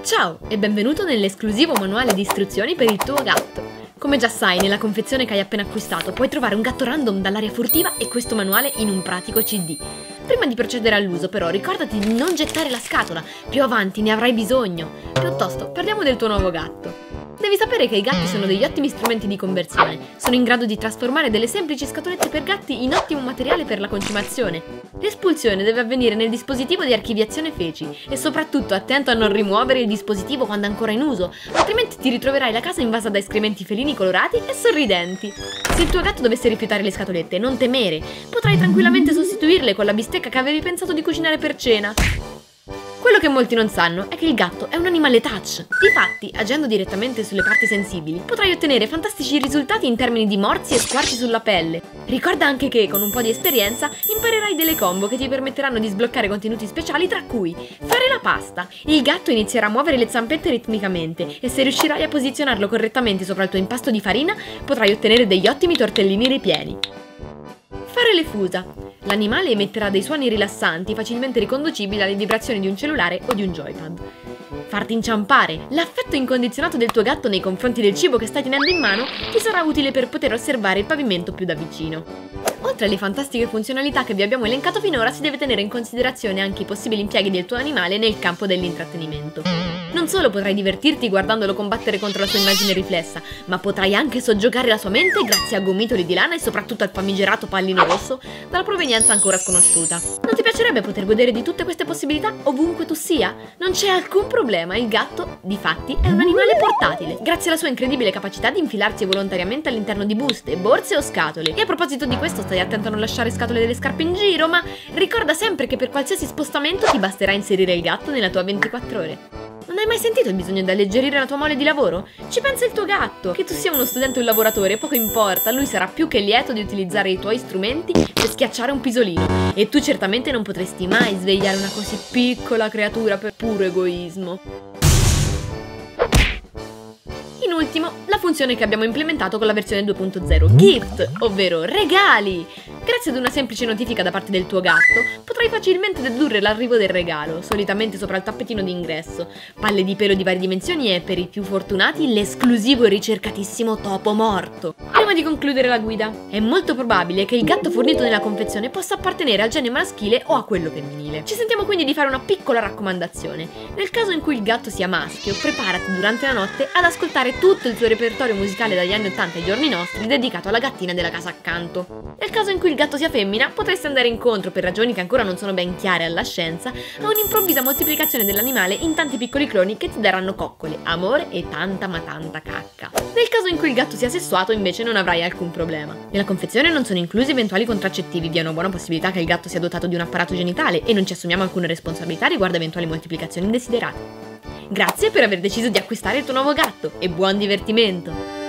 Ciao e benvenuto nell'esclusivo manuale di istruzioni per il tuo gatto. Come già sai, nella confezione che hai appena acquistato puoi trovare un gatto random dall'aria furtiva e questo manuale in un pratico CD. Prima di procedere all'uso però ricordati di non gettare la scatola, più avanti ne avrai bisogno. Piuttosto, parliamo del tuo nuovo gatto. Devi sapere che i gatti sono degli ottimi strumenti di conversione, sono in grado di trasformare delle semplici scatolette per gatti in ottimo materiale per la concimazione. L'espulsione deve avvenire nel dispositivo di archiviazione feci e soprattutto attento a non rimuovere il dispositivo quando ancora in uso, altrimenti ti ritroverai la casa invasa da escrementi felini colorati e sorridenti. Se il tuo gatto dovesse rifiutare le scatolette, non temere, potrai tranquillamente sostituirle con la bistecca che avevi pensato di cucinare per cena. Quello che molti non sanno è che il gatto è un animale touch. Difatti, agendo direttamente sulle parti sensibili, potrai ottenere fantastici risultati in termini di morsi e squarci sulla pelle. Ricorda anche che, con un po' di esperienza, imparerai delle combo che ti permetteranno di sbloccare contenuti speciali tra cui fare la pasta. Il gatto inizierà a muovere le zampette ritmicamente e se riuscirai a posizionarlo correttamente sopra il tuo impasto di farina, potrai ottenere degli ottimi tortellini ripieni. Fare le fusa. L'animale emetterà dei suoni rilassanti facilmente riconducibili alle vibrazioni di un cellulare o di un joypad. Farti inciampare. L'affetto incondizionato del tuo gatto nei confronti del cibo che stai tenendo in mano ti sarà utile per poter osservare il pavimento più da vicino. Oltre alle fantastiche funzionalità che vi abbiamo elencato finora, si deve tenere in considerazione anche i possibili impieghi del tuo animale nel campo dell'intrattenimento. Non solo potrai divertirti guardandolo combattere contro la sua immagine riflessa, ma potrai anche soggiogare la sua mente grazie a gomitoli di lana e soprattutto al famigerato pallino rosso dalla provenienza ancora sconosciuta. Non ti piacerebbe poter godere di tutte queste possibilità ovunque tu sia? Non c'è alcun problema, il gatto, di fatti, è un animale portatile, grazie alla sua incredibile capacità di infilarsi volontariamente all'interno di buste, borse o scatole. E a proposito di questo, stai attento a non lasciare scatole delle scarpe in giro, ma ricorda sempre che per qualsiasi spostamento ti basterà inserire il gatto nella tua 24 ore. Non hai mai sentito il bisogno di alleggerire la tua mole di lavoro? Ci pensa il tuo gatto! Che tu sia uno studente o un lavoratore, poco importa, lui sarà più che lieto di utilizzare i tuoi strumenti per schiacciare un pisolino. E tu certamente non potresti mai svegliare una così piccola creatura per puro egoismo. In ultimo, la funzione che abbiamo implementato con la versione 2.0, Gift, ovvero regali! Grazie ad una semplice notifica da parte del tuo gatto, potrai facilmente dedurre l'arrivo del regalo, solitamente sopra il tappetino d'ingresso. Palle di pelo di varie dimensioni e, per i più fortunati, l'esclusivo e ricercatissimo topo morto. Prima di concludere la guida, è molto probabile che il gatto fornito nella confezione possa appartenere al genere maschile o a quello femminile. Ci sentiamo quindi di fare una piccola raccomandazione. Nel caso in cui il gatto sia maschio, preparati durante la notte ad ascoltare tutto il suo repertorio musicale dagli anni 80 ai giorni nostri dedicato alla gattina della casa accanto. Nel caso in cui il gatto sia femmina, potresti andare incontro, per ragioni che ancora non sono ben chiare alla scienza, a un'improvvisa moltiplicazione dell'animale in tanti piccoli cloni che ti daranno coccole, amore e tanta ma tanta cacca. Nel caso in cui il gatto sia sessuato, invece non avrai alcun problema. Nella confezione non sono inclusi eventuali contraccettivi, vi è una buona possibilità che il gatto sia dotato di un apparato genitale e non ci assumiamo alcuna responsabilità riguardo eventuali moltiplicazioni indesiderate. Grazie per aver deciso di acquistare il tuo nuovo gatto e buon divertimento!